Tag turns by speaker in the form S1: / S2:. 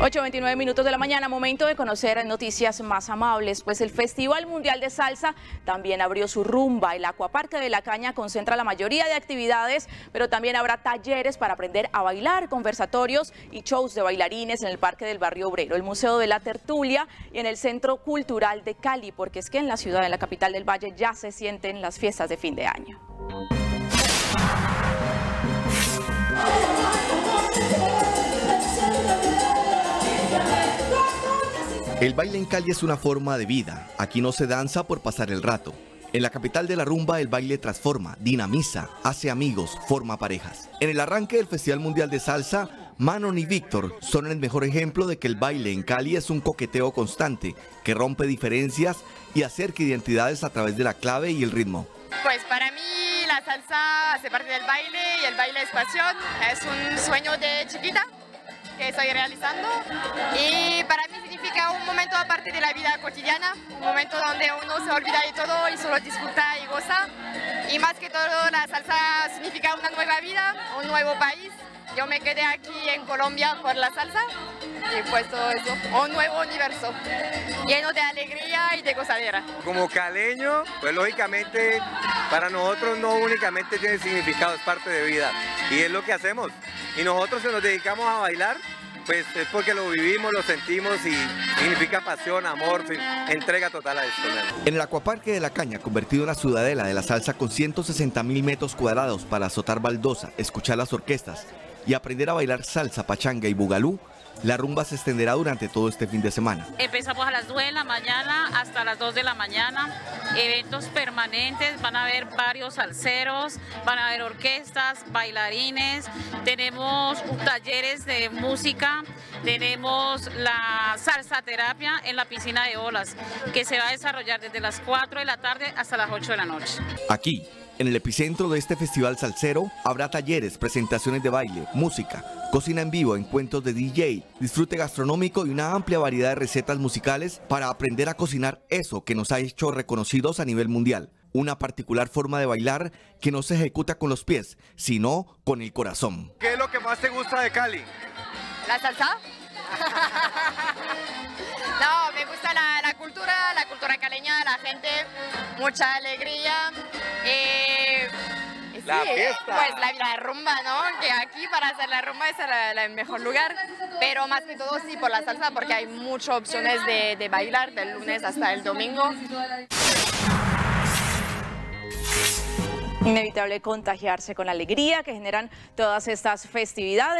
S1: 8.29 minutos de la mañana, momento de conocer noticias más amables, pues el Festival Mundial de Salsa también abrió su rumba. El Acuaparque de la Caña concentra la mayoría de actividades, pero también habrá talleres para aprender a bailar, conversatorios y shows de bailarines en el Parque del Barrio Obrero, el Museo de la Tertulia y en el Centro Cultural de Cali, porque es que en la ciudad, en la capital del Valle, ya se sienten las fiestas de fin de año.
S2: El baile en Cali es una forma de vida. Aquí no se danza por pasar el rato. En la capital de la rumba el baile transforma, dinamiza, hace amigos, forma parejas. En el arranque del Festival Mundial de Salsa, Manon y Víctor son el mejor ejemplo de que el baile en Cali es un coqueteo constante que rompe diferencias y acerca identidades a través de la clave y el ritmo.
S3: Pues para mí la salsa hace parte del baile y el baile es pasión, es un sueño de chiquita que estoy realizando y momento aparte de la vida cotidiana, un momento donde uno se olvida de todo y solo disfruta y goza y más que todo la salsa significa una nueva vida, un nuevo país. Yo me quedé aquí en Colombia por la salsa y pues todo eso, un nuevo universo lleno de alegría y de gozadera.
S4: Como caleño, pues lógicamente para nosotros no únicamente tiene significado, es parte de vida y es lo que hacemos. Y nosotros que nos dedicamos a bailar, pues es porque lo vivimos, lo sentimos y significa pasión, amor, entrega total a esto.
S2: En el Acuaparque de la Caña, convertido en la ciudadela de la salsa con 160 mil metros cuadrados para azotar baldosa, escuchar las orquestas y aprender a bailar salsa, pachanga y bugalú, la rumba se extenderá durante todo este fin de semana.
S5: Empezamos a las 2 de la mañana hasta las 2 de la mañana. Eventos permanentes, van a haber varios salseros, van a haber orquestas, bailarines, tenemos talleres de música, tenemos la salsa terapia en la piscina de olas, que se va a desarrollar desde las 4 de la tarde hasta las 8 de la noche.
S2: Aquí, en el epicentro de este festival salsero habrá talleres, presentaciones de baile, música, cocina en vivo, encuentros de DJ, disfrute gastronómico y una amplia variedad de recetas musicales para aprender a cocinar eso que nos ha hecho reconocidos a nivel mundial. Una particular forma de bailar que no se ejecuta con los pies, sino con el corazón.
S4: ¿Qué es lo que más te gusta de Cali?
S3: ¿La salsa? no, me gusta la, cultura, la cultura caleña, la gente, mucha alegría. Eh,
S4: la fiesta.
S3: Pues la, la, rumba, ¿no? Que aquí para hacer la rumba es el, mejor lugar. Pero más que todo sí por la salsa porque hay muchas opciones de, de bailar del lunes hasta el domingo.
S1: Inevitable contagiarse con la alegría que generan todas estas festividades.